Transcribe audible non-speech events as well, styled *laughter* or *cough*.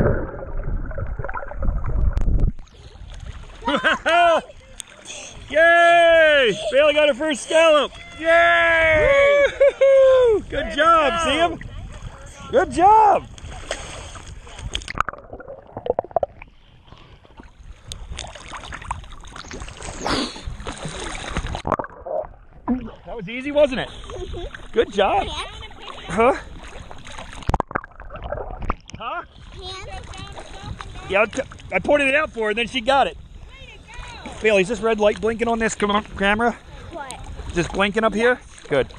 *laughs* Yay! Bailey got her first scallop. Yay! Good Way job. to See him? Good job. That was easy, wasn't it? Good job. Huh? Huh? Yeah, I t- I pointed it out for her, and then she got it. Bailey, is this red light blinking on this camera? What? Just blinking up here? Good.